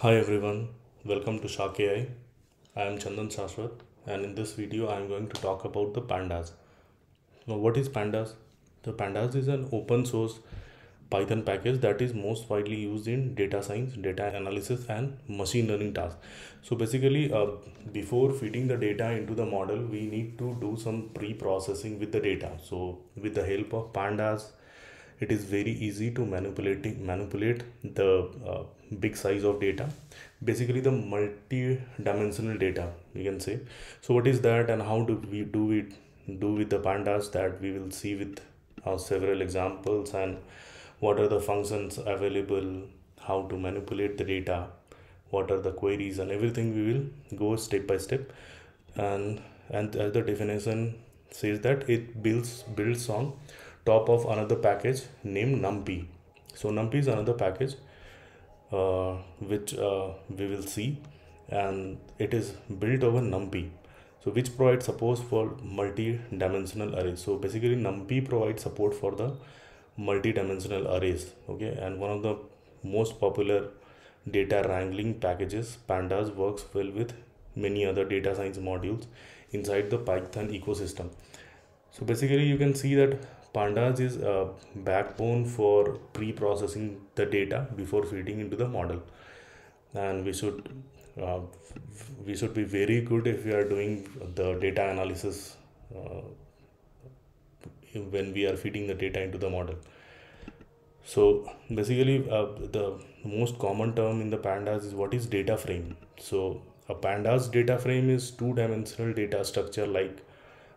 Hi everyone, welcome to Shark AI. I am Chandan Shashwat and in this video I am going to talk about the pandas. Now what is pandas? The pandas is an open source Python package that is most widely used in data science, data analysis and machine learning tasks. So basically uh, before feeding the data into the model we need to do some pre-processing with the data. So with the help of pandas it is very easy to manipulate manipulate the uh, big size of data. Basically the multi-dimensional data you can say. So what is that and how do we do it do with the pandas that we will see with uh, several examples and what are the functions available how to manipulate the data what are the queries and everything we will go step by step. And and as the definition says that it builds builds on top of another package named numpy. So numpy is another package which uh, we will see. And it is built over numpy. So which provides support for multi-dimensional arrays. So basically numpy provides support for the multi-dimensional arrays. Okay? And one of the most popular data wrangling packages pandas works well with many other data science modules inside the python ecosystem. So basically you can see that pandas is a backbone for pre-processing the data before feeding into the model. And we should uh, we should be very good if we are doing the data analysis uh, when we are feeding the data into the model. So basically uh, the most common term in the pandas is what is data frame. So a pandas data frame is two dimensional data structure like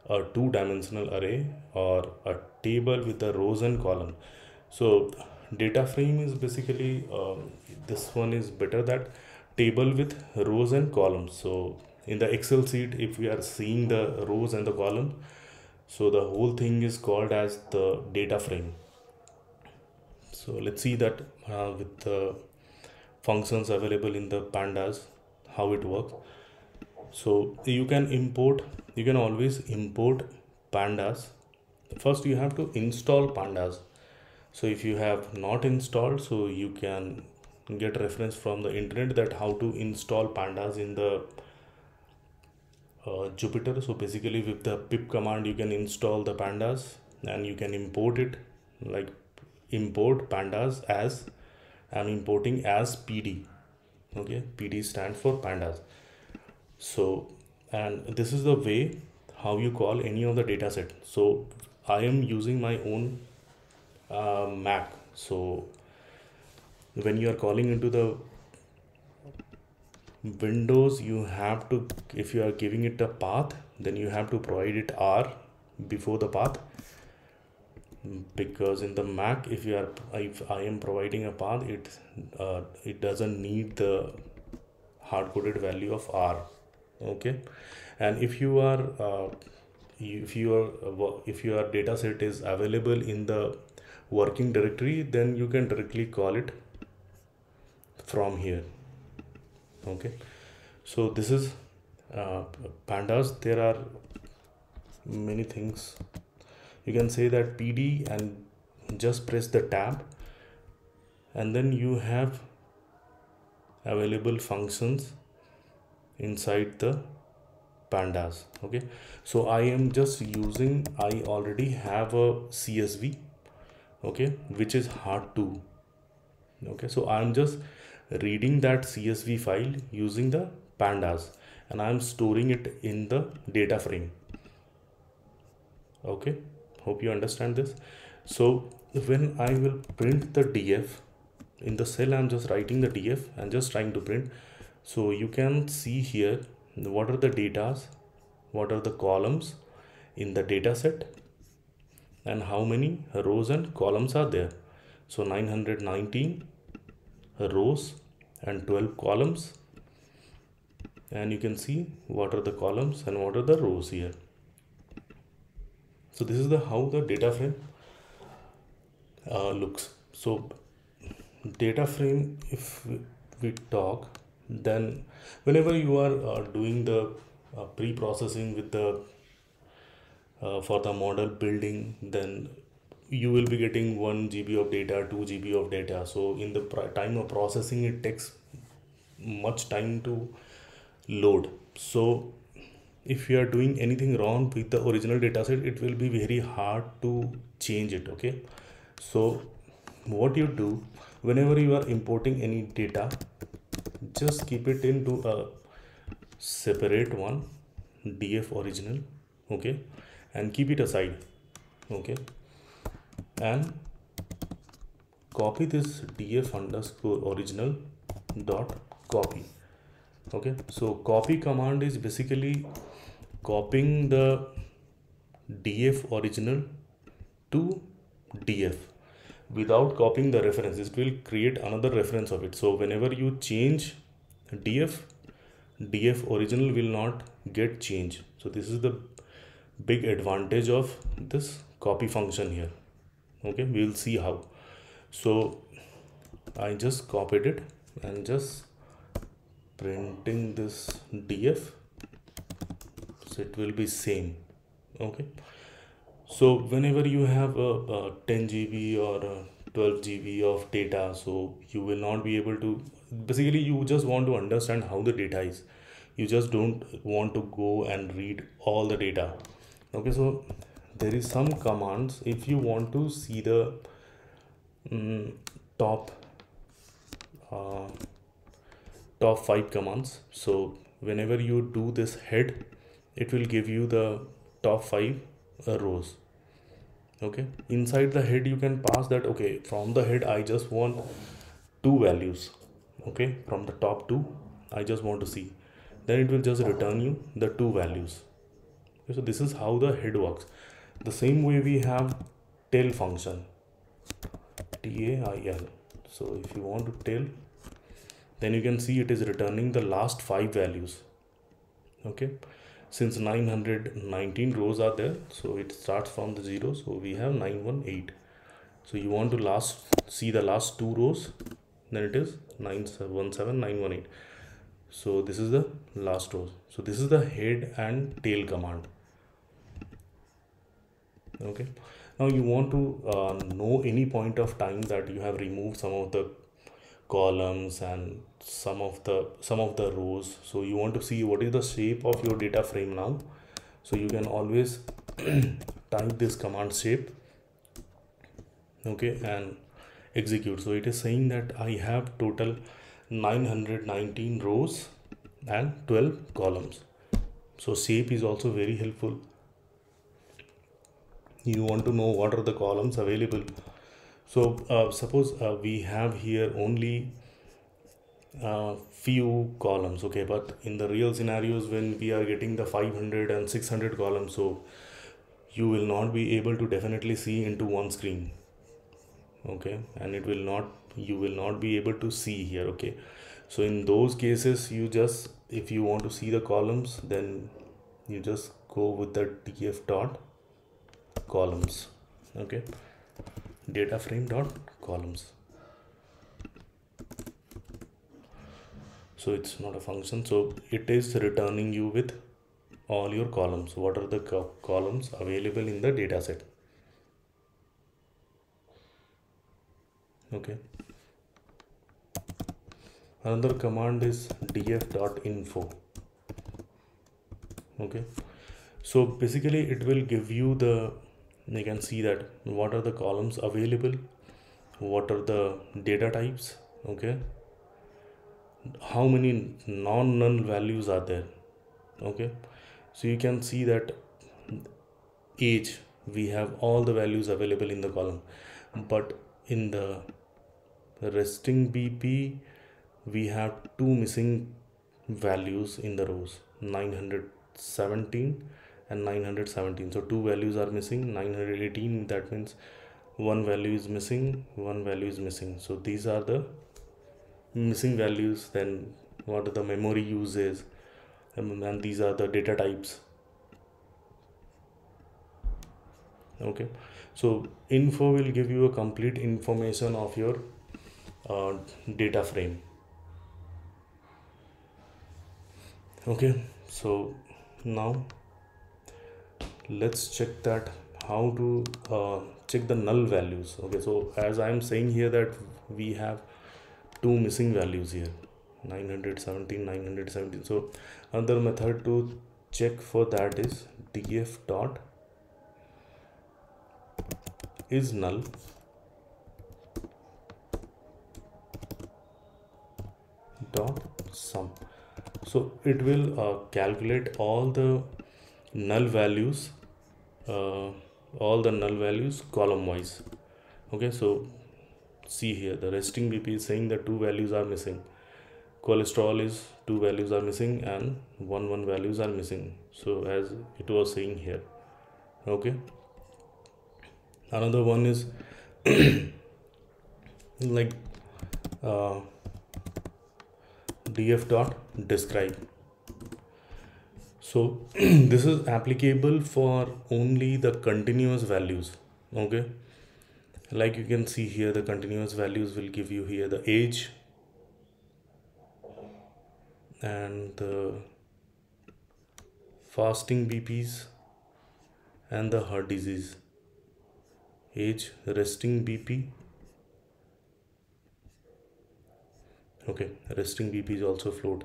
a two dimensional array or a table with the rows and column. So data frame is basically uh, this one is better that table with rows and columns. So in the excel sheet if we are seeing the rows and the column so the whole thing is called as the data frame. So let's see that uh, with the functions available in the pandas how it works. So you can import you can always import pandas. First you have to install pandas so if you have not installed so you can get reference from the internet that how to install pandas in the uh, Jupyter. So basically with the pip command you can install the pandas and you can import it like import pandas as I'm importing as PD okay? PD stands for pandas. So and this is the way how you call any of the data set. So I am using my own uh, Mac. So when you are calling into the Windows you have to if you are giving it a path then you have to provide it R before the path. Because in the Mac if you are if I am providing a path it uh, it doesn't need the hard-coded value of R okay? And if you are uh, if your if your data set is available in the working directory then you can directly call it from here. Okay. So this is uh, pandas. There are many things. You can say that pd and just press the tab and then you have available functions inside the pandas. Okay. So i am just using i already have a csv okay which is hard to okay so i'm just reading that csv file using the pandas and i'm storing it in the data frame. Okay hope you understand this. So when i will print the df in the cell i'm just writing the df and just trying to print. So you can see here what are the data what are the columns in the data set and how many rows and columns are there? So 919 rows and 12 columns. And you can see what are the columns and what are the rows here. So this is the how the data frame uh, looks. So data frame if we talk then whenever you are uh, doing the uh, pre-processing with the uh, for the model building then you will be getting 1 GB of data 2 GB of data. So in the time of processing it takes much time to load. So if you are doing anything wrong with the original dataset it will be very hard to change it okay? So what you do whenever you are importing any data just keep it into a separate one df original okay and keep it aside okay? And copy this df underscore original dot copy okay? So copy command is basically copying the df original to df without copying the reference it will create another reference of it. So whenever you change df df original will not get changed. So this is the big advantage of this copy function here. Okay we will see how. So i just copied it and just printing this df so it will be same. Okay. So whenever you have a, a 10 gb or 12 gb of data so you will not be able to basically you just want to understand how the data is. You just don't want to go and read all the data okay so there is some commands. If you want to see the um, top uh, top five commands so whenever you do this head it will give you the top five uh, rows. Okay? Inside the head you can pass that okay from the head i just want two values. Okay? From the top two i just want to see. Then it will just return you the two values okay, so this is how the head works. The same way we have tail function t-a-i-l so if you want to tail then you can see it is returning the last five values. Okay since 919 rows are there so it starts from the zero so we have 918 so you want to last see the last two rows then it is 917918 so this is the last row. So this is the head and tail command. Okay. Now you want to uh, know any point of time that you have removed some of the columns and some of the some of the rows. So you want to see what is the shape of your data frame now. So you can always type this command shape. Okay and execute. So it is saying that i have total 919 rows and 12 columns. So shape is also very helpful. You want to know what are the columns available. So uh, suppose uh, we have here only uh, few columns okay? But in the real scenarios when we are getting the 500 and 600 columns so you will not be able to definitely see into one screen okay? And it will not you will not be able to see here okay? So in those cases you just if you want to see the columns then you just go with the df dot columns okay? Data frame dot columns. So it's not a function. So it is returning you with all your columns. What are the co columns available in the data okay. Another command is df.info okay. So basically it will give you the you can see that what are the columns available what are the data types okay? How many non null values are there okay? So you can see that age we have all the values available in the column. But in the resting bp we have two missing values in the rows 917 and 917 so two values are missing 918 that means one value is missing one value is missing. So these are the missing values then what are the memory uses um, and these are the data types. Okay. So info will give you a complete information of your data frame. Okay so now let's check that how to uh, check the null values. Okay so as i am saying here that we have two missing values here 917 917 so another method to check for that is df dot is null dot sum. So it will uh, calculate all the null values uh, all the null values column wise. Okay so see here the resting bp is saying that two values are missing. Cholesterol is two values are missing and one one values are missing. So as it was saying here. Okay. Another one is like uh, df dot describe. So this is applicable for only the continuous values okay? Like you can see here the continuous values will give you here the age and the fasting bps and the heart disease. Age resting bp okay resting bp is also float.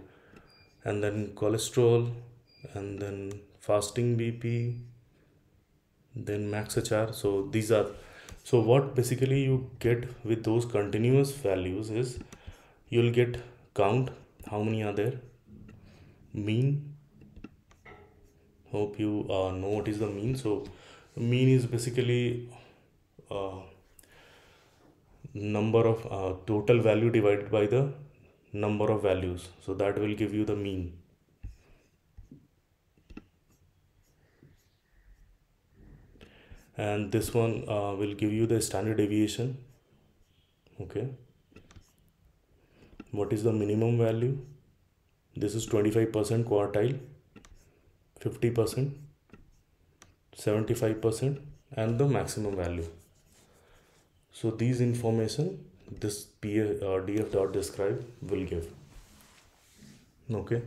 And then cholesterol and then fasting bp then max hr so these are so what basically you get with those continuous values is you'll get count how many are there? Mean. Hope you uh, know what is the mean. So mean is basically uh, number of uh, total value divided by the number of values. So that will give you the mean. And this one uh, will give you the standard deviation. Okay. What is the minimum value? This is 25% quartile 50% 75% and the maximum value. So these information this PA, uh, df dot describe will give. Okay?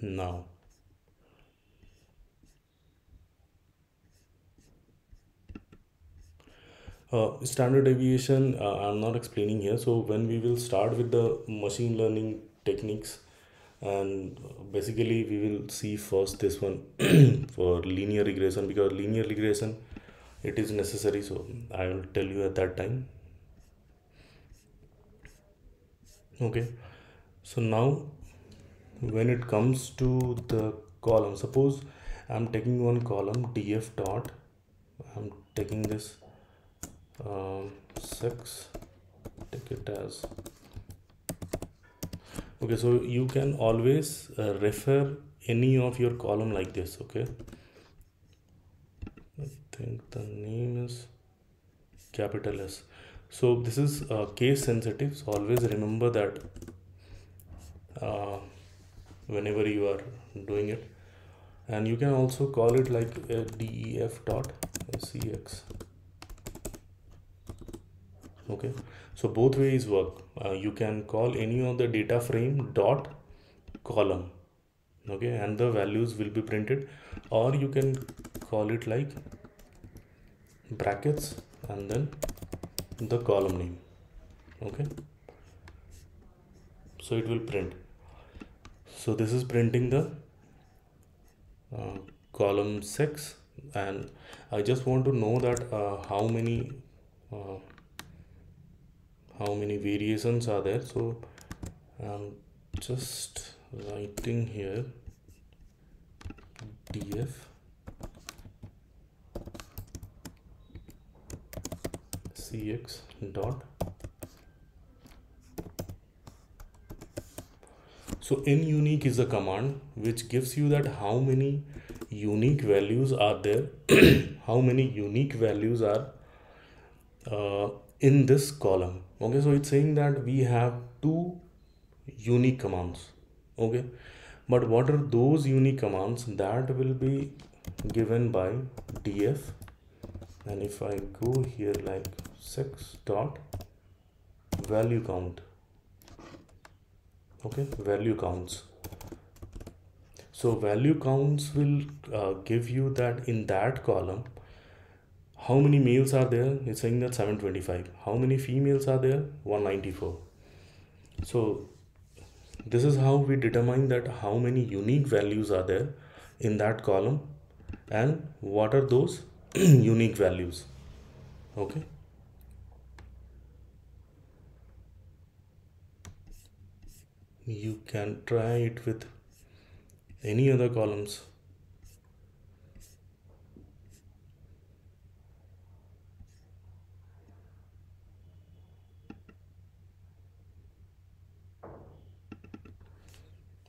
Now. Uh, standard deviation uh, i'm not explaining here. So when we will start with the machine learning techniques and basically we will see first this one for linear regression because linear regression it is necessary. So i will tell you at that time. Okay. So now when it comes to the column suppose i'm taking one column df dot i'm taking this um, 6 take it as okay so you can always uh, refer any of your column like this okay? I think the name is capital S. So this is uh, case sensitive so always remember that uh, whenever you are doing it. And you can also call it like a def dot sex okay. So both ways work. Uh, you can call any of the data frame dot column. Okay. And the values will be printed. Or you can call it like brackets and then the column name. Okay. So it will print. So this is printing the uh, column 6 and I just want to know that uh, how many uh, how many variations are there. So I'm just writing here df sex dot. So n unique is a command which gives you that how many unique values are there. How many unique values are uh, in this column okay so it's saying that we have two unique commands. Okay but what are those unique commands that will be given by df and if i go here like 6 dot value count. Okay value counts. So value counts will uh, give you that in that column how many males are there? It's saying that 725 how many females are there? 194 so this is how we determine that how many unique values are there in that column and what are those unique values. Okay? You can try it with any other columns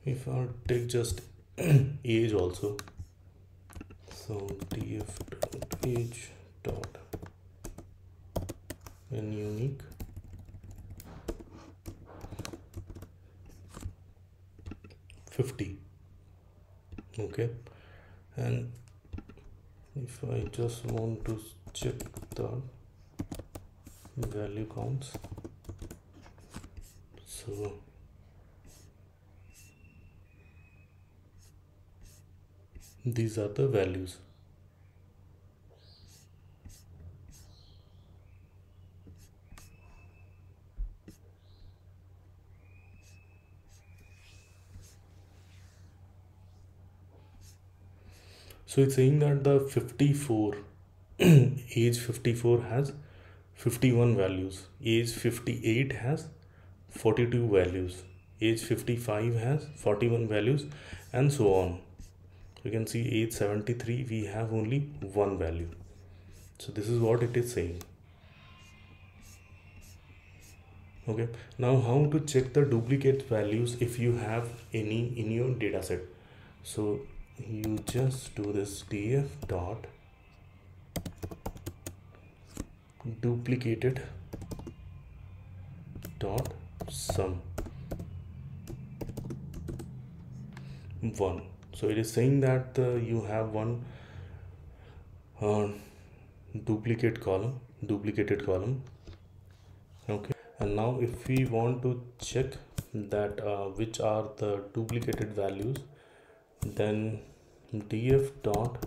if I take just age also. So df dot age dot n unique. Fifty. Okay. And if I just want to check the value counts. So these are the values. So it's saying that the 54 age 54 has 51 values. Age 58 has 42 values. Age 55 has 41 values and so on you can see 873 we have only one value. So this is what it is saying. Okay. Now how to check the duplicate values if you have any in your data set so you just do this df dot duplicated dot sum one so it is saying that uh, you have one uh, duplicate column duplicated column. Okay. And now if we want to check that uh, which are the duplicated values then df dot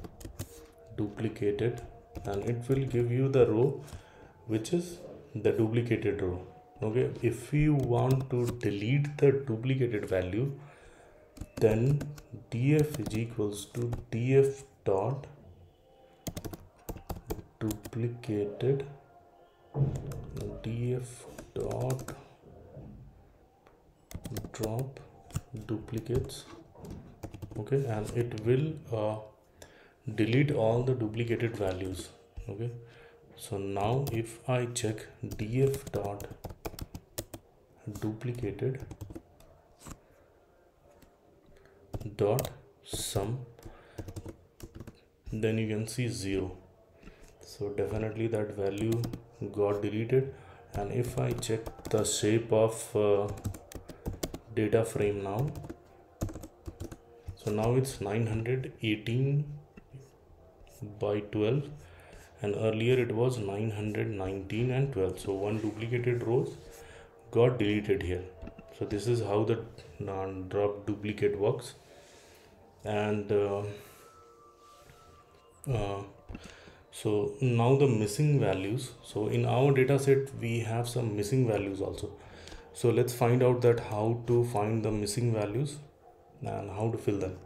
duplicated and it will give you the row which is the duplicated row. Okay. If you want to delete the duplicated value then df is equals to df dot duplicated df dot drop duplicates okay and it will uh, delete all the duplicated values okay. So now if i check df dot duplicated dot sum then you can see 0 so definitely that value got deleted. And if I check the shape of uh, data frame now so now it's 918 by 12 and earlier it was 919 and 12 so one duplicated rows got deleted here. So this is how the non drop duplicate works and uh, uh, so now the missing values. So in our data set we have some missing values also. So let's find out that how to find the missing values and how to fill them.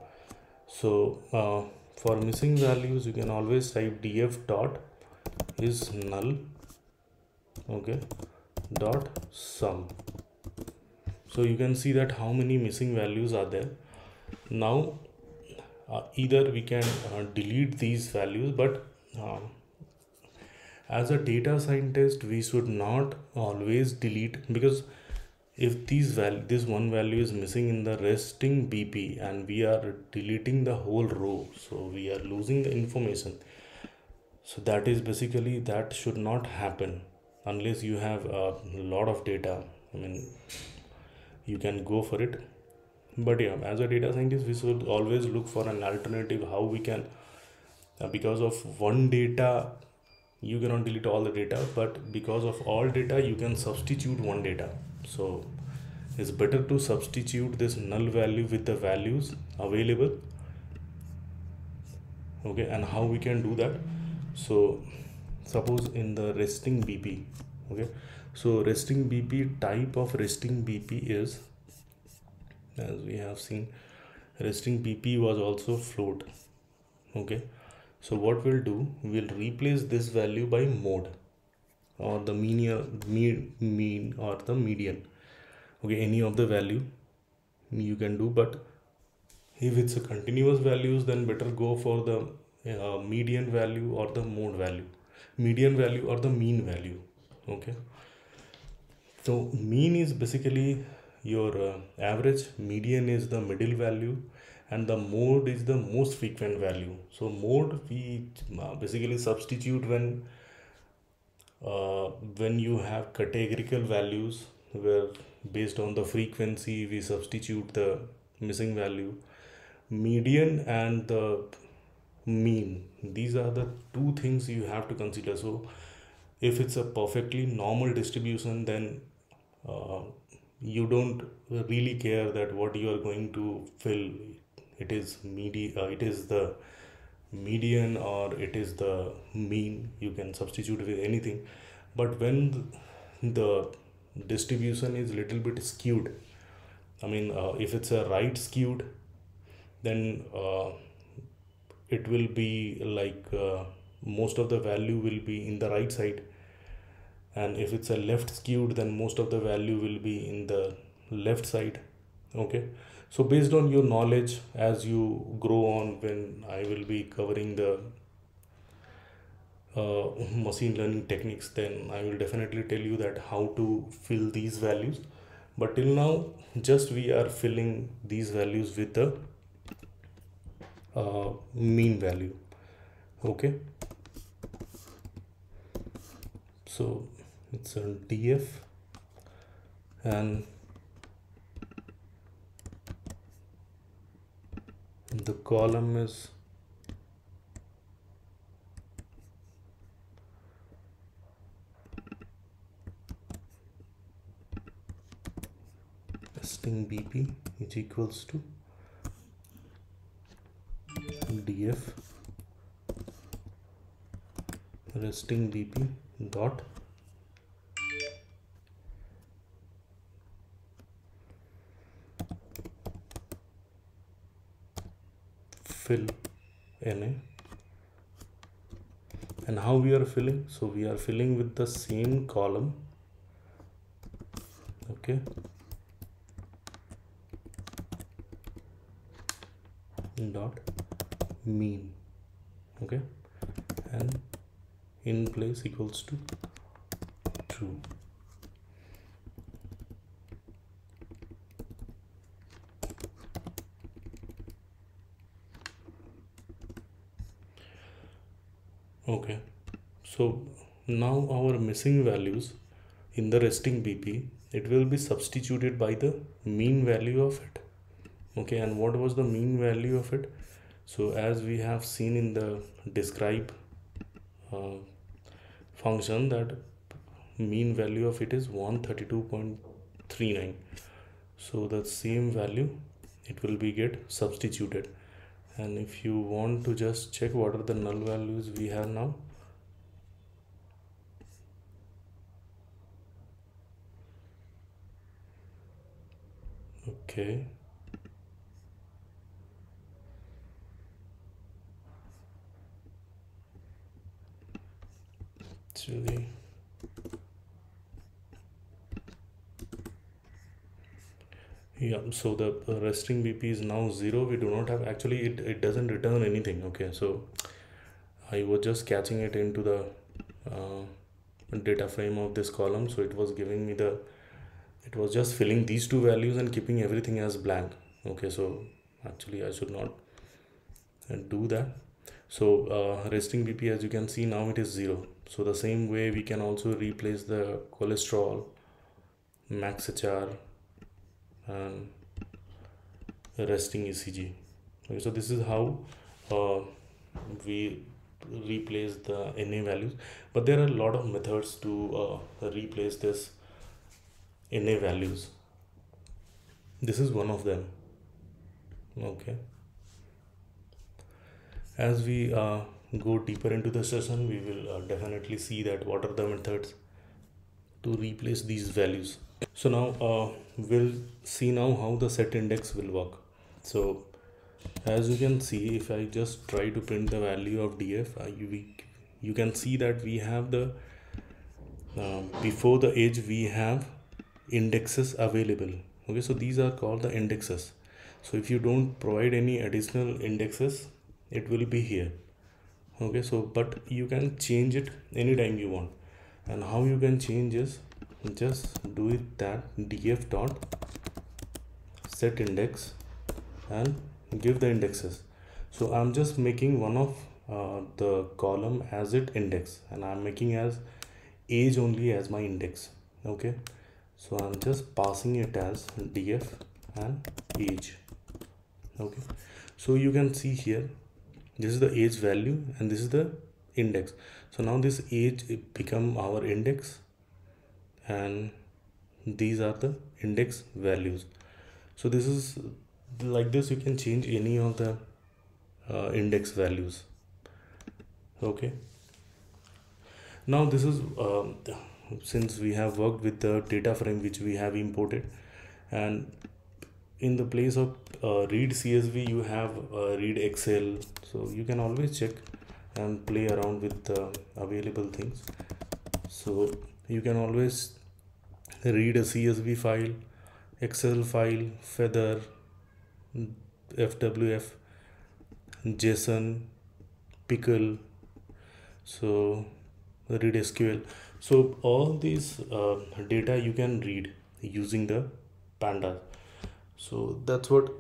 So uh, for missing values you can always type df dot is null okay dot sum. So you can see that how many missing values are there. Now either we can uh, delete these values but um, as a data scientist we should not always delete because if these this one value is missing in the resting bp and we are deleting the whole row so we are losing the information. So that is basically that should not happen unless you have a lot of data. I mean you can go for it but yeah as a data scientist we should always look for an alternative how we can uh, because of one data you cannot delete all the data but because of all data you can substitute one data. So it's better to substitute this null value with the values available okay and how we can do that. So suppose in the resting bp okay so resting bp type of resting bp is as we have seen resting bp was also float. Okay. So what we'll do we'll replace this value by mode or the mean mean, mean or the median. Okay any of the value you can do but if it's a continuous values then better go for the uh, median value or the mode value. Median value or the mean value. Okay. So mean is basically your uh, average median is the middle value and the mode is the most frequent value. So mode we uh, basically substitute when uh, when you have categorical values where based on the frequency we substitute the missing value. Median and the mean these are the two things you have to consider. So if it's a perfectly normal distribution then uh, you don't really care that what you are going to fill. It is media uh, it is the median or it is the mean. You can substitute with anything. But when the distribution is little bit skewed i mean uh, if it's a right skewed then uh, it will be like uh, most of the value will be in the right side and if it's a left skewed then most of the value will be in the left side okay? So based on your knowledge as you grow on when i will be covering the uh, machine learning techniques then i will definitely tell you that how to fill these values. But till now just we are filling these values with the uh, mean value okay? So it's a df and the column is resting bp which equals to df resting bp dot fill na and how we are filling? So we are filling with the same column okay? Dot mean okay? And in place equals to true okay so now our missing values in the resting bp it will be substituted by the mean value of it. Okay and what was the mean value of it? So as we have seen in the describe uh, function that mean value of it is 132.39 so the same value it will be get substituted. And if you want to just check what are the null values we have now okay. Actually yeah so the resting bp is now zero. We do not have actually it, it doesn't return anything okay? So i was just catching it into the uh, data frame of this column. So it was giving me the it was just filling these two values and keeping everything as blank. Okay so actually i should not uh, do that. So uh, resting bp as you can see now it is zero. So the same way we can also replace the cholesterol max hr and resting ecg okay, so this is how uh, we replace the na values. But there are a lot of methods to uh, replace this na values. This is one of them. Okay. As we uh, go deeper into the session we will uh, definitely see that what are the methods to replace these values. So now uh, we'll see now how the set index will work. So as you can see if I just try to print the value of df you, you can see that we have the uh, before the age we have indexes available. Okay so these are called the indexes. So if you don't provide any additional indexes it will be here. Okay so but you can change it anytime you want. And how you can change is just do it that df dot set index and give the indexes. So i'm just making one of uh, the column as it index and i'm making as age only as my index. Okay so i'm just passing it as df and age. Okay. So you can see here this is the age value and this is the index. So now this age become our index and these are the index values. So this is like this you can change any of the uh, index values. Okay. Now this is um, since we have worked with the data frame which we have imported and in the place of uh, read csv you have uh, read excel. So you can always check and play around with the available things. So you can always read a csv file excel file feather fwf json pickle. So read sql so all these uh, data you can read using the panda. So that's what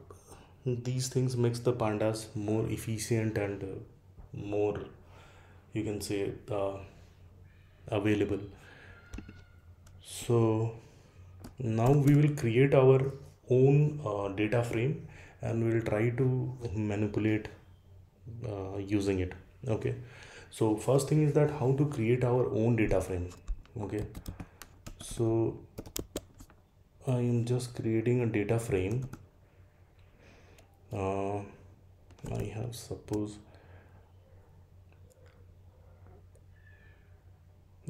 these things makes the pandas more efficient and uh, more you can say uh, available. So now we will create our own uh, data frame and we'll try to manipulate uh, using it. Okay so first thing is that how to create our own data frame okay? So I am just creating a data frame. Uh, I have suppose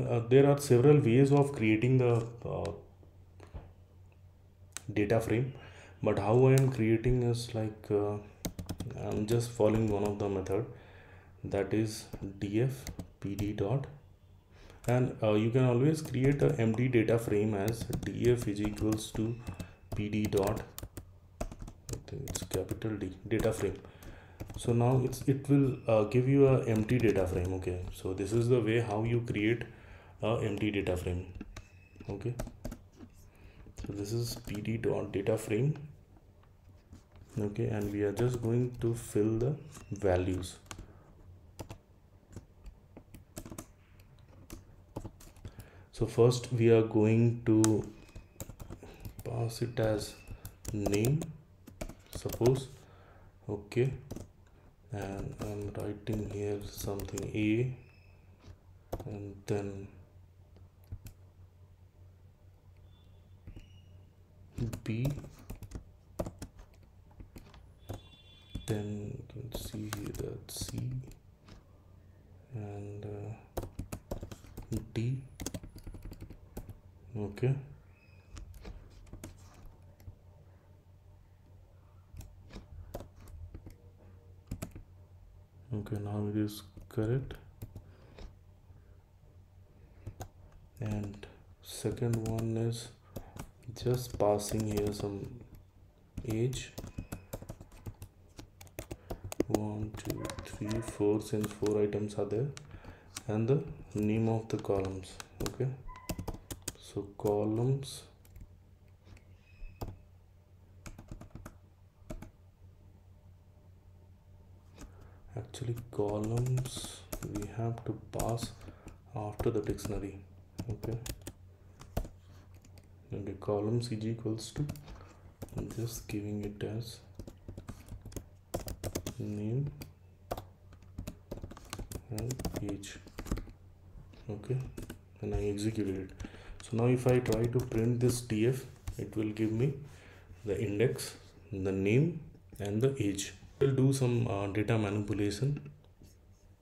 uh, there are several ways of creating the uh, data frame but how I am creating is like uh, I'm just following one of the method that is df pd dot. And uh, you can always create a empty data frame as df is equals to pd dot. It's capital D data frame. So now it's it will uh, give you a empty data frame okay? So this is the way how you create a empty data frame okay? So this is pd dot data frame okay? And we are just going to fill the values so first we are going to pass it as name suppose. Okay. And I'm writing here something a and then b. Then you can see here that C and uh, D okay. Okay now it is correct. And second one is just passing here some age. One two three four since four items are there. And the name of the columns okay so columns. Actually columns we have to pass after the dictionary okay? Okay columns is equals to I'm just giving it as name and age okay? And I executed it so now if I try to print this df it will give me the index the name and the age. We'll do some uh, data manipulation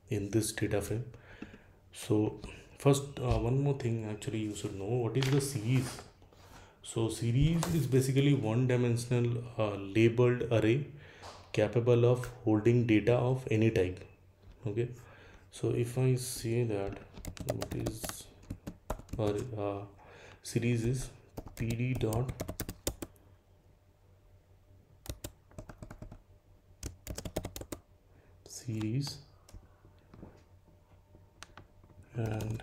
in this data frame. So first uh, one more thing actually you should know what is the series? So series is basically one dimensional uh, labeled array capable of holding data of any type. Okay? So if i say that what is our uh, series is pd dot series and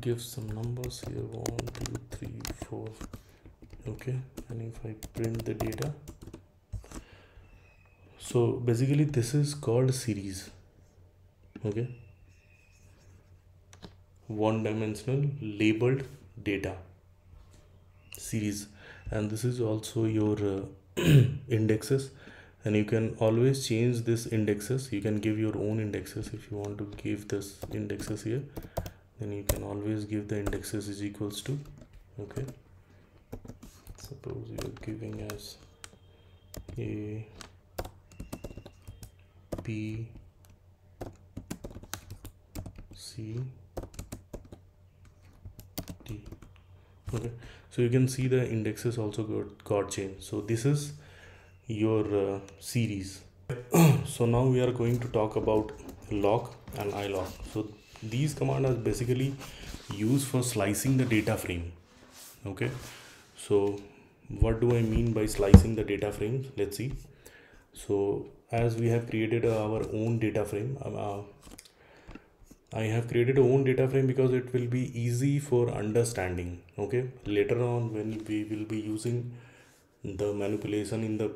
give some numbers here. One two three four. Okay and if i print the data. So basically this is called series. Okay one dimensional labeled data series. And this is also your uh, indexes. And you can always change this indexes. You can give your own indexes if you want to give this indexes here. Then you can always give the indexes is equals to okay. Suppose you're giving us a b c okay. So you can see the indexes also got, got changed. So this is your uh, series. So now we are going to talk about loc and iloc so these commands are basically used for slicing the data frame. Okay. So what do i mean by slicing the data frames let's see. So as we have created our own data frame um, uh, I have created own data frame because it will be easy for understanding okay? Later on when we will be using the manipulation in the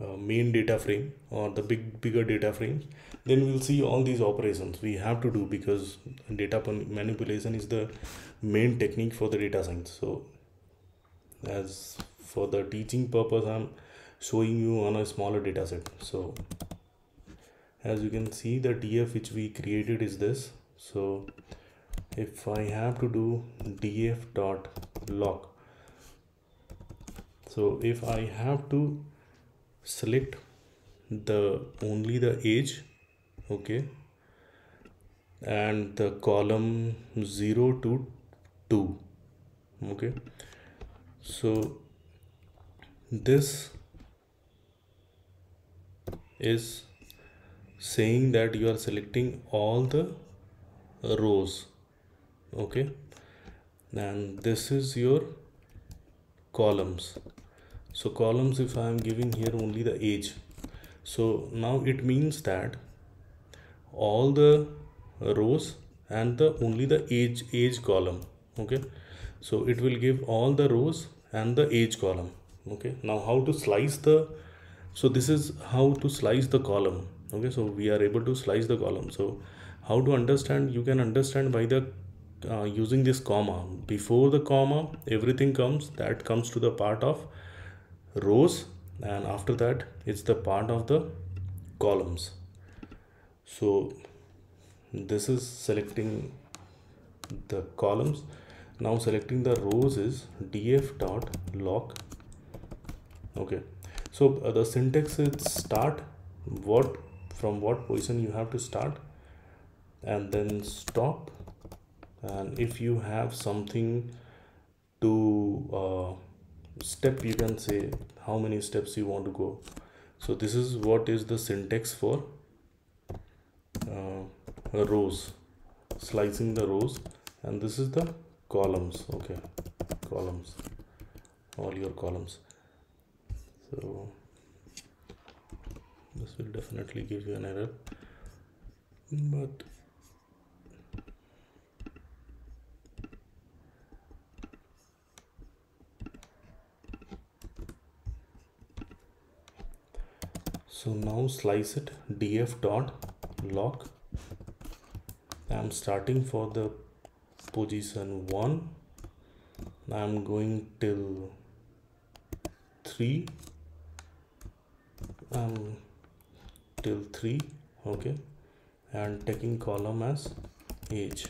uh, main data frame or the big bigger data frames then we'll see all these operations we have to do because data manipulation is the main technique for the data science. So as for the teaching purpose i'm showing you on a smaller data set. So as you can see the df which we created is this. So if i have to do df dot loc so if i have to select the only the age okay and the column 0 to 2 okay. So this is saying that you are selecting all the rows okay? And this is your columns. So columns if I am giving here only the age. So now it means that all the rows and the only the age age column okay? So it will give all the rows and the age column okay? Now how to slice the so this is how to slice the column okay so we are able to slice the column. So how to understand? You can understand by the uh, using this comma. Before the comma everything comes. That comes to the part of rows. And after that it's the part of the columns. So this is selecting the columns. Now selecting the rows is df dot loc okay. So uh, the syntax is start what from what position you have to start and then stop. And if you have something to uh, step you can say how many steps you want to go. So this is what is the syntax for uh, rows slicing the rows. And this is the columns okay. Columns. All your columns. So this will definitely give you an error. But so now slice it df dot loc I'm starting for the position 1 I'm going till 3 um till 3 okay? And taking column as age.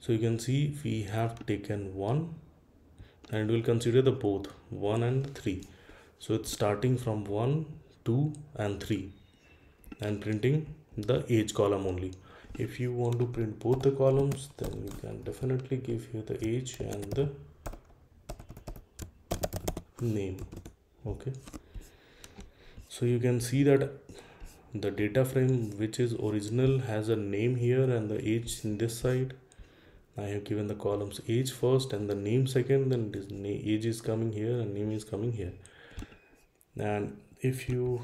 So you can see we have taken 1 and we'll consider the both 1 and 3 so it's starting from 1 2 and 3 and printing the age column only. If you want to print both the columns then you can definitely give here the age and the name okay so you can see that the data frame which is original has a name here and the age in this side. I have given the columns age first and the name second then this age is coming here and name is coming here. And if you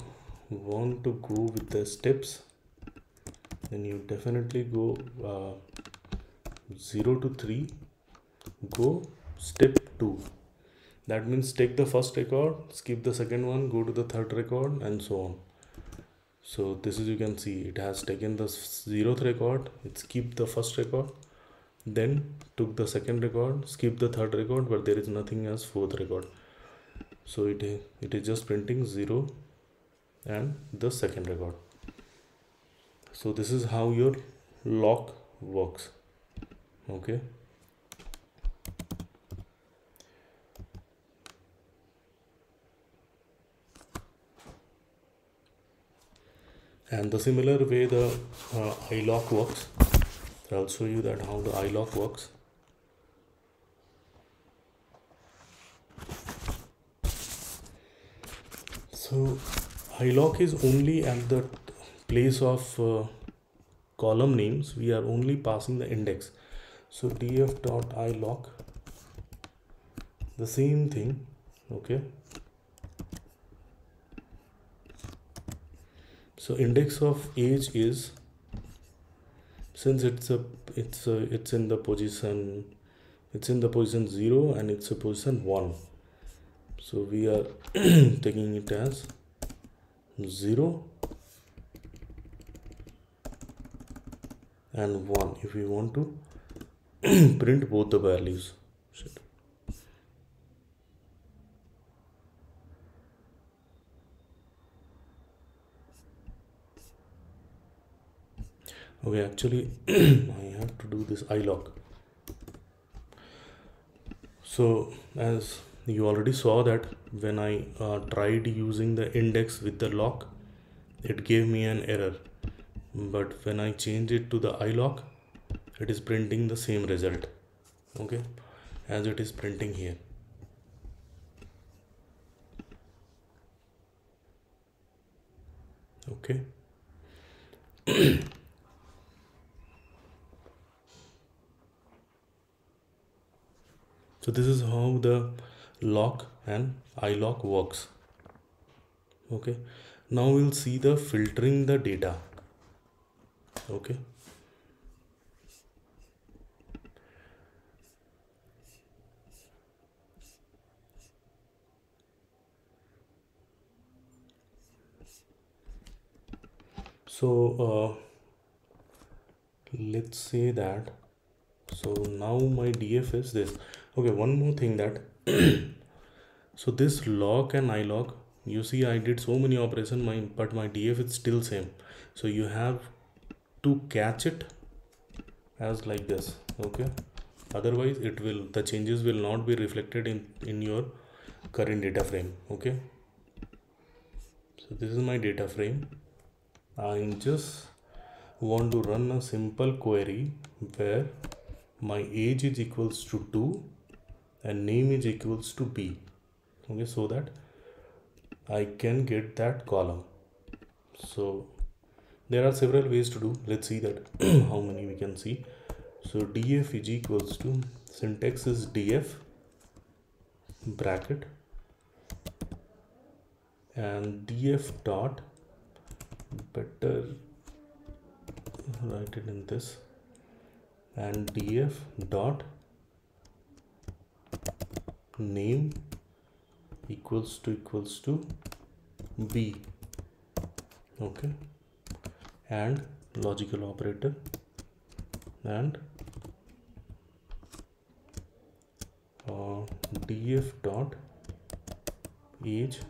want to go with the steps then you definitely go uh, 0 to 3 go step 2 that means take the first record skip the second one go to the third record and so on. So this is you can see it has taken the zeroth record it skipped the first record then took the second record skip the third record but there is nothing as fourth record. So it it is just printing 0 and the second record. So this is how your loc works. Okay and the similar way the uh, loc works. I'll show you that how the iloc works. So iloc is only at the place of uh, column names. We are only passing the index. So df dot iloc the same thing okay so index of age is since it's a it's a, it's in the position it's in the position 0 and it's a position 1 so we are taking it as 0 and 1 if we want to print both the values okay actually I have to do this iloc so as you already saw that when I uh, tried using the index with the loc it gave me an error. But when I change it to the iloc it is printing the same result. Okay? As it is printing here. Okay so this is how the loc and iloc works. Okay. Now we'll see the filtering the data. Okay. So uh, let's say that. So now my df is this okay one more thing that so this loc and iloc you see i did so many operation my but my df is still same. So you have to catch it as like this okay? Otherwise it will the changes will not be reflected in in your current data frame okay? So this is my data frame. I just want to run a simple query where my age is equals to 2 and name is equals to b okay so that I can get that column. So there are several ways to do. Let's see that how many we can see. So df is equals to syntax is df bracket and df dot better write it in this and df dot name equals to equals to b. Okay. And logical operator. And uh, df dot age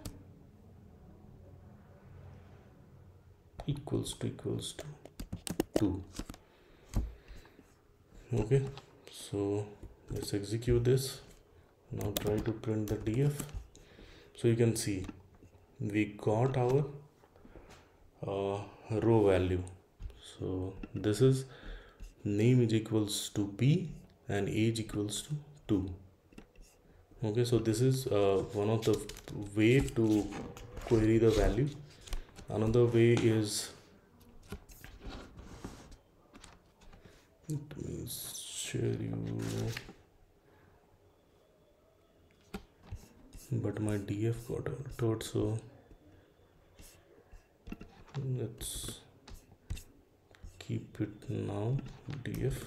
equals to equals to 2 okay. So let's execute this now try to print the df so you can see we got our uh, row value. So this is name is equals to p and age equals to 2 okay so this is uh, one of the way to query the value. Another way is let me share you but my df got altered so let's keep it now df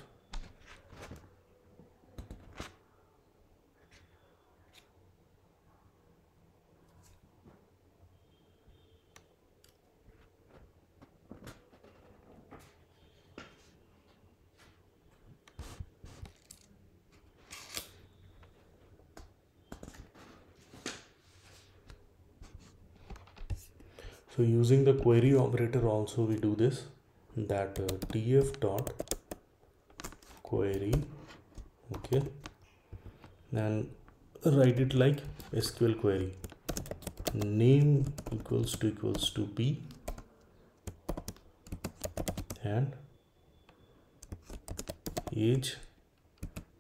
so using the query operator also we do this that uh, df dot query okay and write it like sql query. Name equals to equals to p and age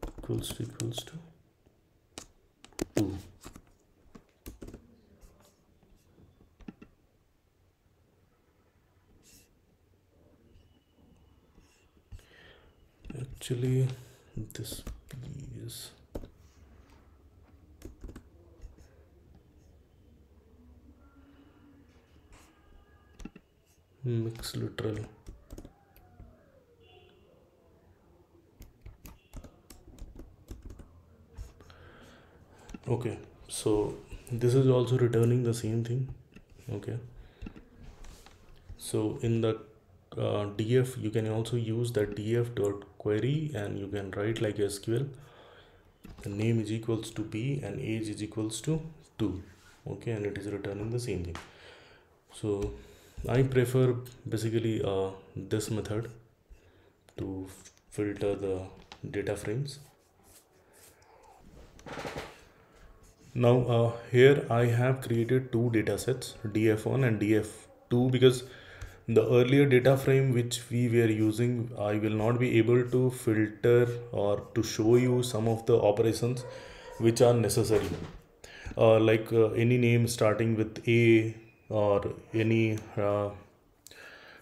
equals to equals to 2 actually this is mix literal. Okay so this is also returning the same thing okay? So in the uh, df you can also use that df dot query and you can write like sql the name is equals to p and age is equals to 2 okay and it is returning the same thing. So i prefer basically uh, this method to filter the data frames. Now uh, here i have created two data sets df1 and df2 because the earlier data frame which we were using I will not be able to filter or to show you some of the operations which are necessary. Uh, like uh, any name starting with A or any uh,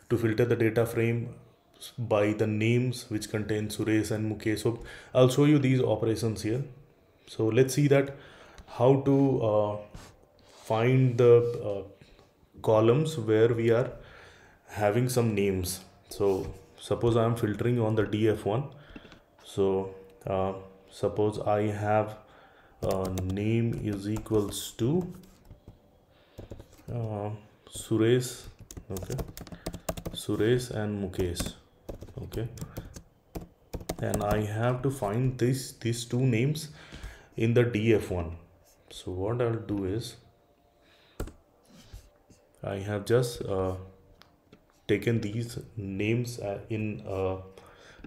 to filter the data frame by the names which contain Suresh and Mukesh. So I'll show you these operations here. So let's see that how to uh, find the uh, columns where we are having some names. So suppose I am filtering on the df1 so uh, suppose I have uh, name is equals to uh, Suresh okay Suresh and Mukesh okay. And I have to find this these two names in the df1 so what I'll do is I have just uh, taken these names uh, in a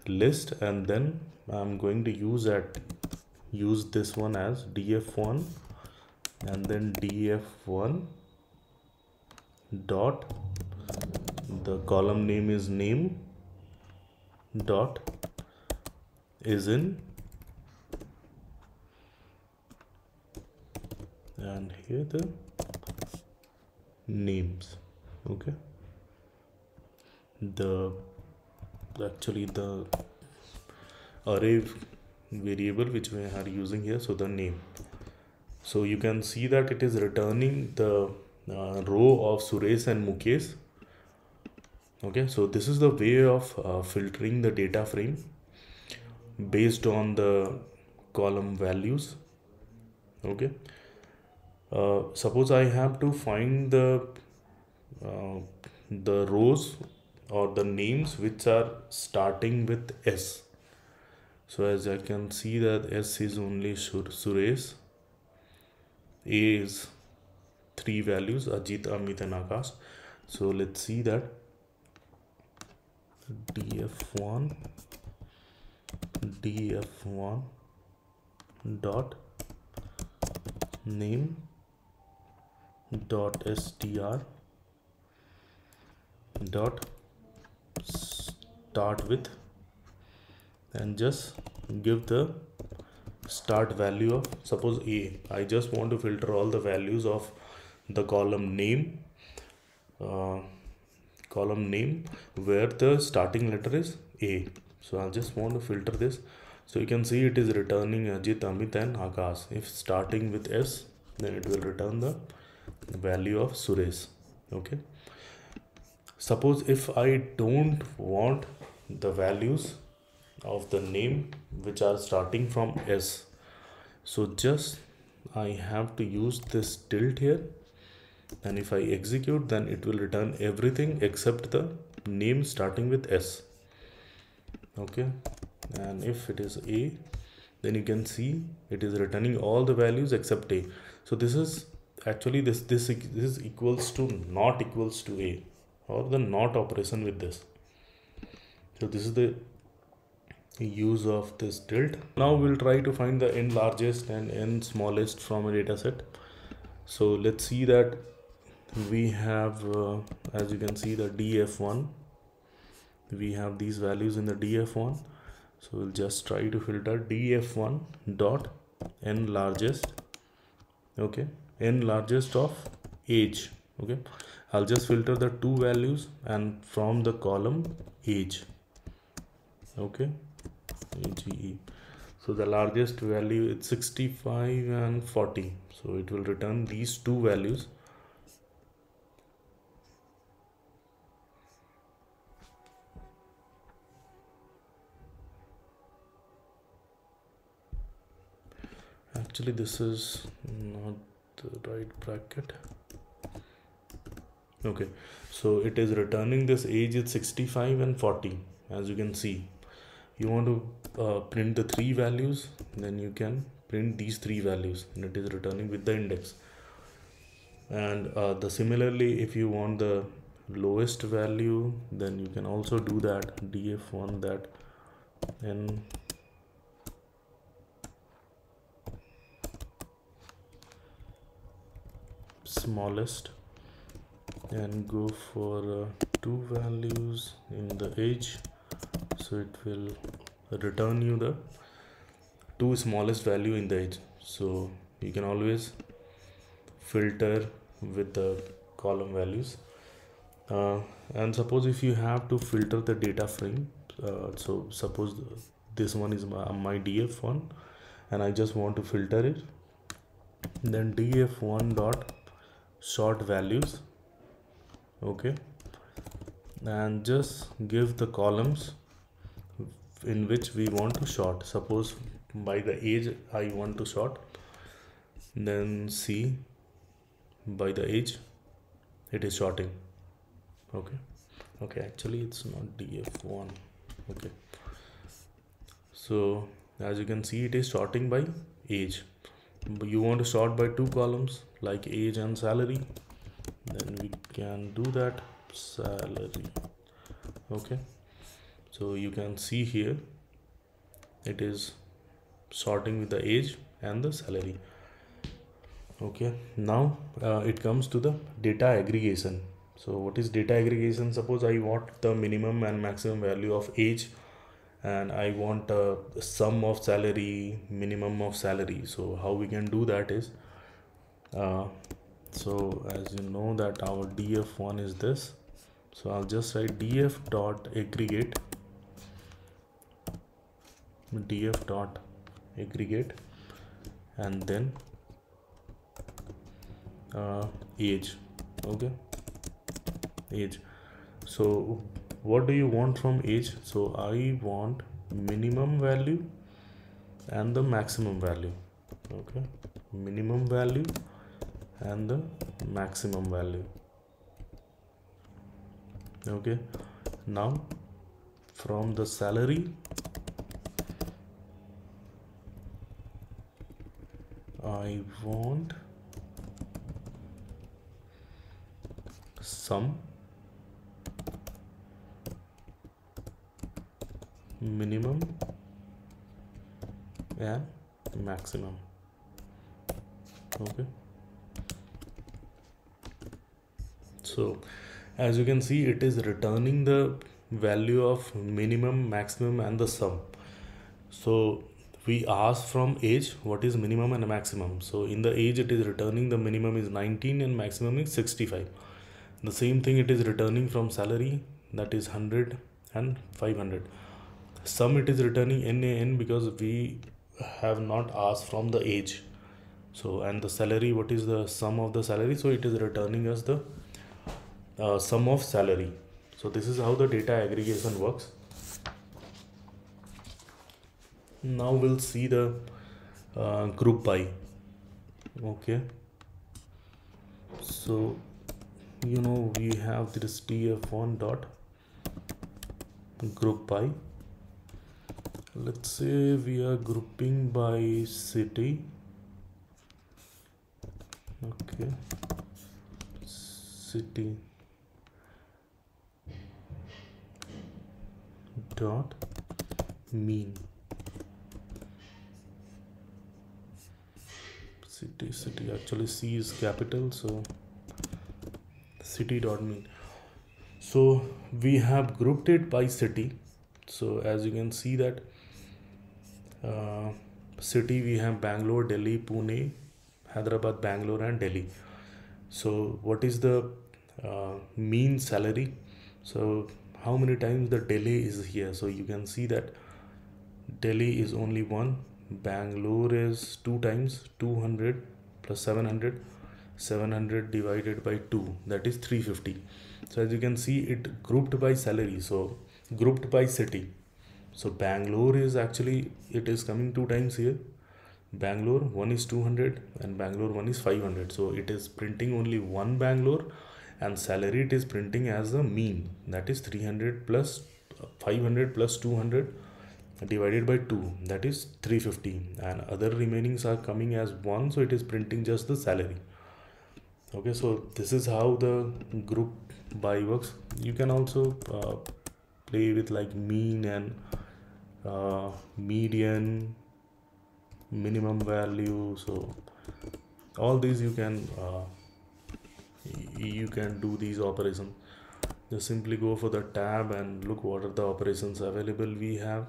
list and then I'm going to use that use this one as df1 and then df1 dot the column name is name dot is in and here the names okay the actually the array variable which we are using here so the name. So you can see that it is returning the uh, row of Suresh and Mukesh. Okay so this is the way of uh, filtering the data frame based on the column values. Okay uh, suppose I have to find the uh, the rows or the names which are starting with S. So as I can see that S is only Sur Suresh, A is three values Ajit, Amit and Akash. So let's see that df1 df1 dot name dot str dot start with and just give the start value of suppose a i just want to filter all the values of the column name uh, column name where the starting letter is a. So i'll just want to filter this. So you can see it is returning ajit amit and akash. If starting with s then it will return the value of suresh. Okay suppose if i don't want the values of the name which are starting from s so just i have to use this tilde here. And if i execute then it will return everything except the name starting with s. Okay? And if it is a then you can see it is returning all the values except a. So this is actually this this this is equals to not equals to a or the not operation with this? So this is the use of this tilde now we'll try to find the n largest and n smallest from a data set. So let's see that we have uh, as you can see the df1 we have these values in the df1 so we'll just try to filter df1 dot n largest okay n largest of age okay I'll just filter the two values and from the column age. Okay? AGE so the largest value is 65 and 40 so it will return these two values. Actually this is not the right bracket okay. So it is returning this age is 65 and 40 as you can see. You want to uh, print the three values then you can print these three values and it is returning with the index. And uh, the similarly if you want the lowest value then you can also do that df1 that n smallest and go for uh, two values in the age so it will return you the two smallest value in the age so you can always filter with the column values. Uh, and suppose if you have to filter the data frame uh, so suppose this one is my, my df1 and i just want to filter it. Then df1 dot sort values okay. And just give the columns in which we want to sort suppose by the age I want to sort then C by the age it is sorting okay. Okay actually it's not df1 okay. So as you can see it is sorting by age. You want to sort by two columns like age and salary then we can do that salary. Okay. So you can see here it is sorting with the age and the salary. Okay. Now uh, it comes to the data aggregation. So what is data aggregation? Suppose i want the minimum and maximum value of age and i want a sum of salary minimum of salary. So how we can do that is uh, so as you know that our df1 is this. So I'll just write df dot aggregate. Df dot aggregate. And then uh, age. Okay? Age. So what do you want from age? So I want minimum value and the maximum value. Okay? Minimum value and the maximum value. Okay. Now from the salary I want sum minimum and maximum. Okay so as you can see it is returning the value of minimum maximum and the sum. So we ask from age what is minimum and maximum? So in the age it is returning the minimum is 19 and maximum is 65 the same thing it is returning from salary that is 100 and 500 sum it is returning nan because we have not asked from the age. So and the salary what is the sum of the salary? So it is returning us the uh, sum of salary. So this is how the data aggregation works. Now we'll see the uh, group by. Okay. So you know we have this df1 dot group by. Let's say we are grouping by city. Okay. City dot mean. City city. Actually c is capital so city dot mean. So we have grouped it by city. So as you can see that uh, city we have bangalore delhi pune hyderabad bangalore and delhi. So what is the uh, mean salary? So how many times the delhi is here. So you can see that delhi is only one bangalore is two times 200 plus 700 700 divided by 2 that is 350 so as you can see it grouped by salary so grouped by city. So bangalore is actually it is coming two times here. Bangalore one is 200 and bangalore one is 500 so it is printing only one bangalore and salary it is printing as the mean. That is 300 plus 500 plus 200 divided by 2 that is 350 and other remainings are coming as 1 so it is printing just the salary. Okay so this is how the group by works. You can also uh, play with like mean and uh, median minimum value. So all these you can uh, you can do these operations. Just simply go for the tab and look what are the operations available we have.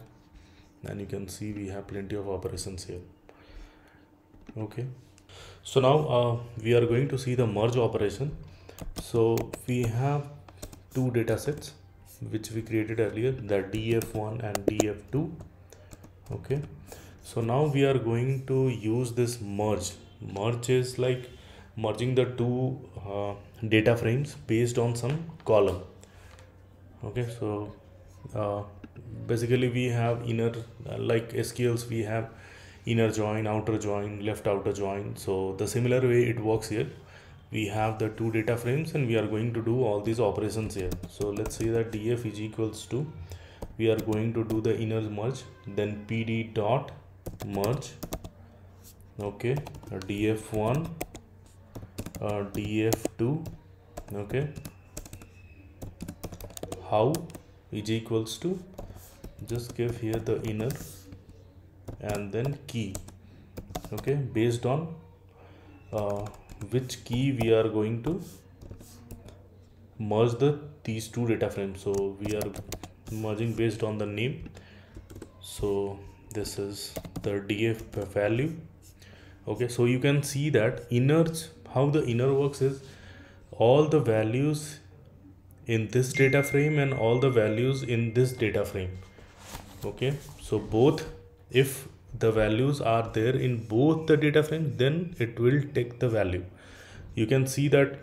And you can see we have plenty of operations here. Okay. So now uh, we are going to see the merge operation. So we have two data sets which we created earlier the df1 and df2 okay. So now we are going to use this merge. Merge is like merging the two uh, data frames based on some column. Okay so uh, basically we have inner uh, like sqls we have inner join outer join left outer join. So the similar way it works here. We have the two data frames and we are going to do all these operations here. So let's say that df is equals to we are going to do the inner merge then pd dot merge. Okay df1 uh, df2 okay. How is equals to just give here the inner and then key okay. Based on uh, which key we are going to merge the these two data frames. So we are merging based on the name. So this is the df value okay. So you can see that inner how the inner works is all the values in this data frame and all the values in this data frame. Okay? So both if the values are there in both the data frames then it will take the value. You can see that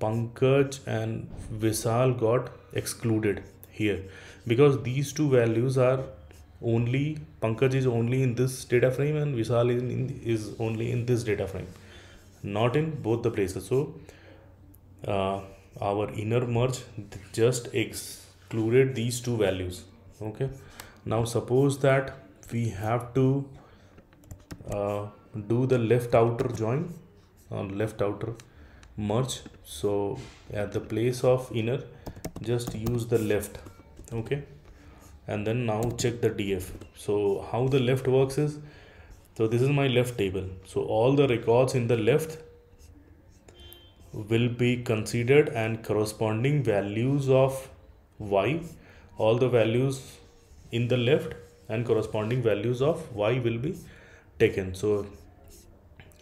Pankaj and Vishal got excluded here because these two values are only Pankaj is only in this data frame and Vishal is, in, is only in this data frame not in both the places. So uh, our inner merge just excluded these two values. Okay? Now suppose that we have to uh, do the left outer join on left outer merge. So at the place of inner just use the left. Okay? And then now check the df so how the left works is so this is my left table. So all the records in the left will be considered and corresponding values of y. All the values in the left and corresponding values of y will be taken. So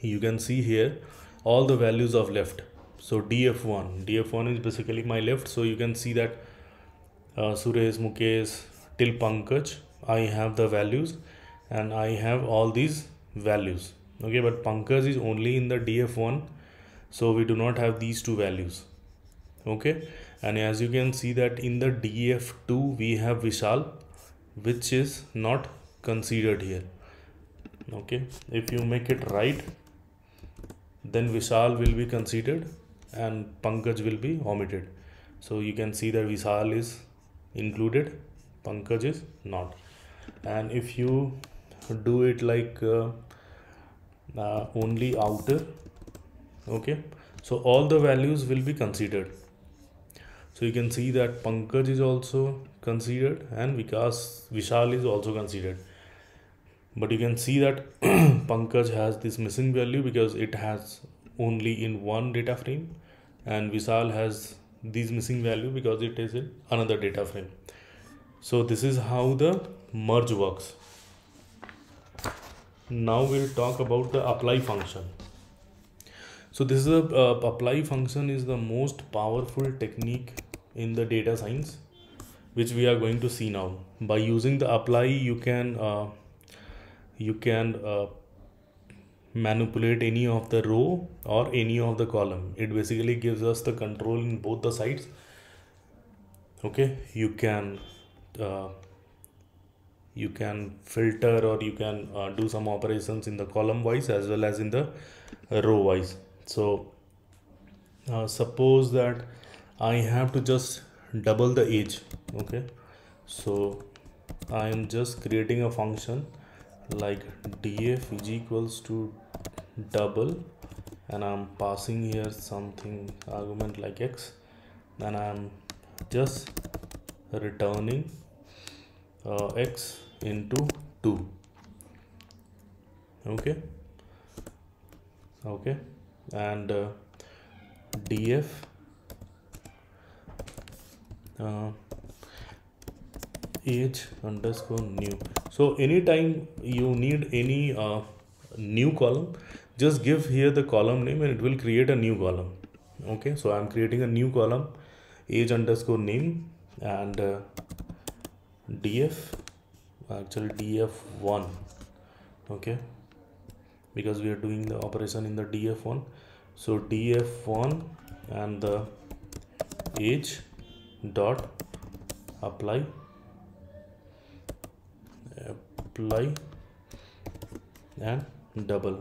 you can see here all the values of left. So df1 df1 is basically my left. So you can see that uh, Suresh Mukesh till Pankaj I have the values and I have all these values. Okay but Pankaj is only in the df1 so we do not have these two values. Okay? And as you can see that in the df2 we have Vishal which is not considered here. Okay? If you make it right then Vishal will be considered and Pankaj will be omitted. So you can see that Vishal is included Pankaj is not. And if you do it like uh, uh, only outer okay? So all the values will be considered. So you can see that Pankaj is also considered and Vikas Vishal is also considered. But you can see that Pankaj has this missing value because it has only in one data frame and Vishal has this missing value because it is in another data frame. So this is how the merge works now we'll talk about the apply function. So this is a uh, apply function is the most powerful technique in the data science which we are going to see now. By using the apply you can uh, you can uh, manipulate any of the row or any of the column. It basically gives us the control in both the sides. Okay? You can uh, you can filter or you can uh, do some operations in the column wise as well as in the row wise. So uh, suppose that I have to just double the age okay? So I am just creating a function like df is equals to double and I'm passing here something argument like x and I'm just returning uh, x into 2 okay? Okay. And uh, df uh, age underscore new. So anytime you need any uh, new column just give here the column name and it will create a new column. Okay? So i'm creating a new column age underscore name and uh, df actually df1 okay? Because we are doing the operation in the df1 so df1 and the age dot apply apply and double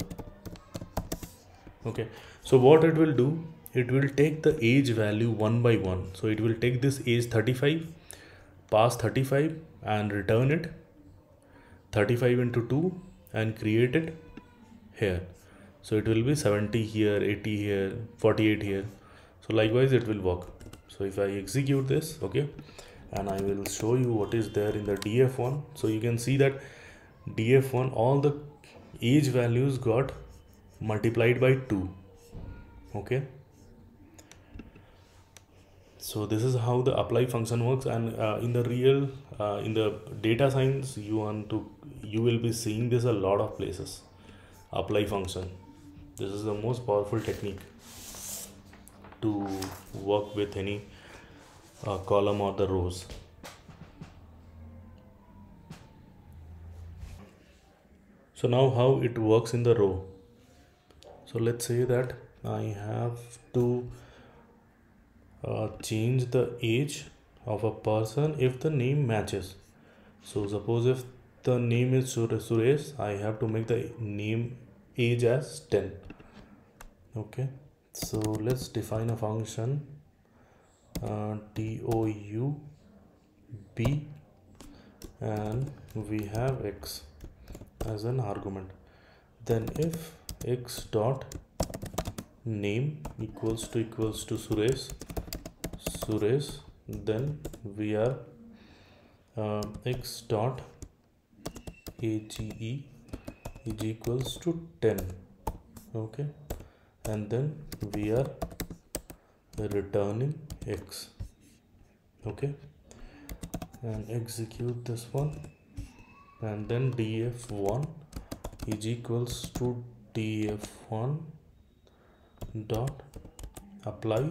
okay? So what it will do it will take the age value one by one. So it will take this age 35 pass 35 and return it 35 into 2 and create it here. So it will be 70 here 80 here 48 here. So likewise it will work. So if I execute this okay and I will show you what is there in the df1 so you can see that df1 all the age values got multiplied by 2 okay so this is how the apply function works and uh, in the real uh, in the data science you want to you will be seeing this a lot of places apply function. This is the most powerful technique to work with any uh, column or the rows. So now how it works in the row. So let's say that I have to uh, change the age of a person if the name matches. So suppose if the name is Suresh I have to make the name age as 10 okay? So let's define a function uh, dou b and we have x as an argument. Then if x dot name equals to equals to Suresh Suresh then we are uh, x dot age is equals to 10 okay? And then we are returning x okay? And execute this one. And then df1 is equals to df1 dot apply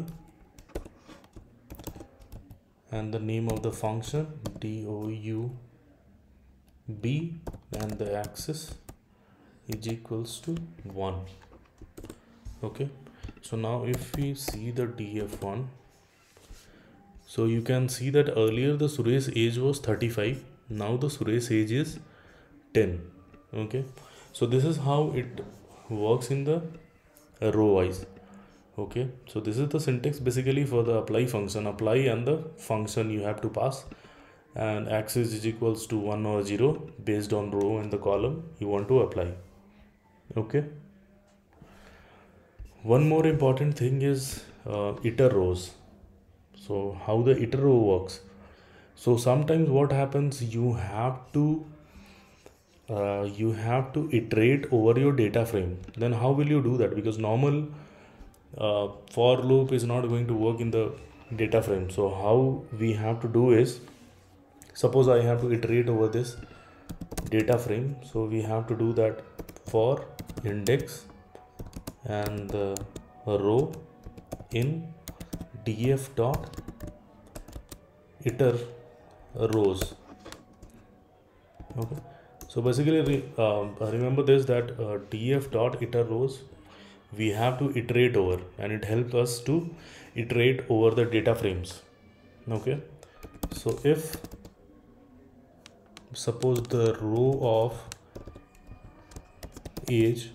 and the name of the function dou b and the axis is equals to 1 okay so now if we see the df1 so you can see that earlier the Suresh age was 35 now the Suresh age is 10 okay so this is how it works in the row wise okay so this is the syntax basically for the apply function. Apply and the function you have to pass. And axis is equals to 1 or 0 based on row and the column you want to apply. Okay. One more important thing is uh, iter rows. So how the iter row works. So sometimes what happens you have to uh, you have to iterate over your data frame. Then how will you do that? Because normal uh, for loop is not going to work in the data frame. So how we have to do is suppose I have to iterate over this data frame. So we have to do that for index and the row in df dot iter rows. Okay. So basically uh, remember this that uh, df dot iter rows we have to iterate over and it helps us to iterate over the data frames. Okay? So if suppose the row of age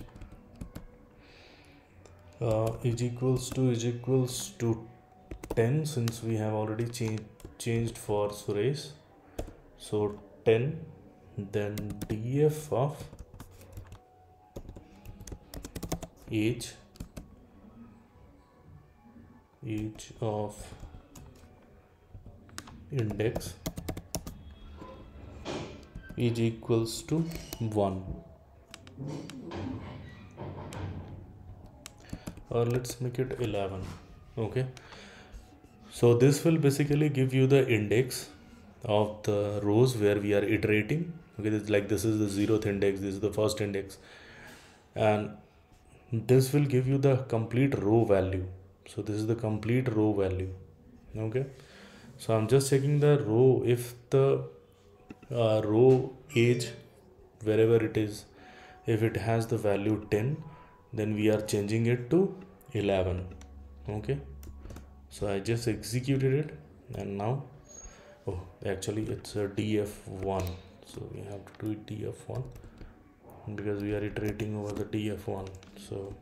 uh, is equals to is equals to 10 since we have already changed changed for Suresh. So 10 then df of age age of index is equals to 1 or let's make it 11 okay? So this will basically give you the index of the rows where we are iterating okay? This like this is the zeroth index this is the first index. And this will give you the complete row value. So this is the complete row value. Okay? So i'm just checking the row. If the uh, row age wherever it is if it has the value 10 then we are changing it to 11 okay? So i just executed it and now oh actually it's a df1 so we have to do it df1 because we are iterating over the df1 so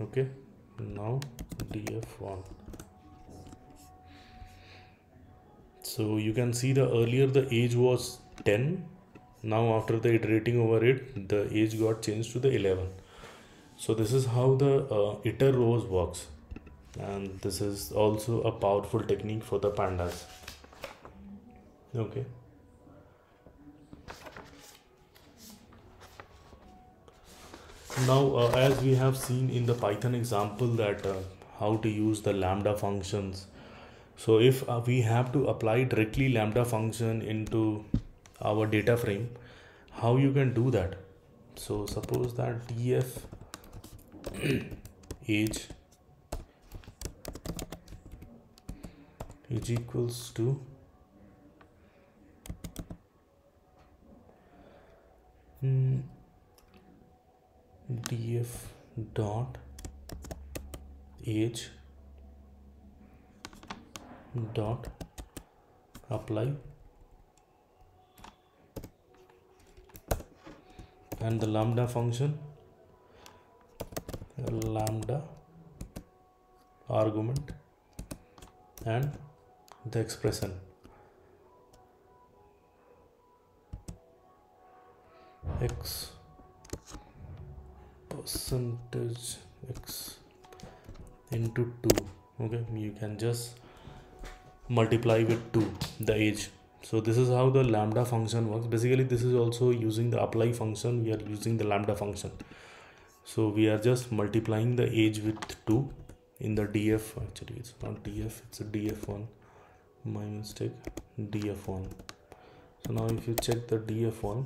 okay now df1 so you can see the earlier the age was 10 now after the iterating over it the age got changed to the 11 so this is how the uh, iter rows works and this is also a powerful technique for the pandas. Okay now uh, as we have seen in the python example that uh, how to use the lambda functions. So if uh, we have to apply directly lambda function into our data frame how you can do that? So suppose that df age is equals to mm, df dot age dot apply and the lambda function lambda argument and the expression. X percentage x into 2 okay you can just multiply with 2 the age. So this is how the lambda function works. Basically this is also using the apply function. We are using the lambda function. So we are just multiplying the age with 2 in the df. Actually it's not df it's a df1 my mistake df1 so now if you check the df1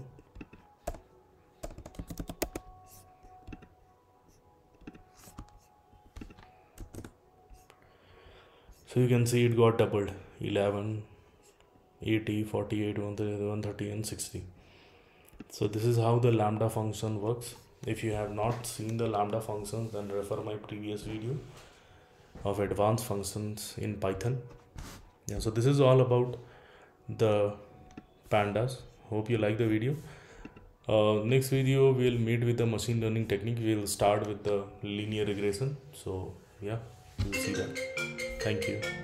so you can see it got doubled. 11 80 48 130 and 60 so this is how the lambda function works. If you have not seen the lambda functions then refer my previous video of advanced functions in python. Yeah so this is all about the pandas. Hope you like the video. Uh, next video we'll meet with the machine learning technique. We'll start with the linear regression. So yeah we'll see that thank you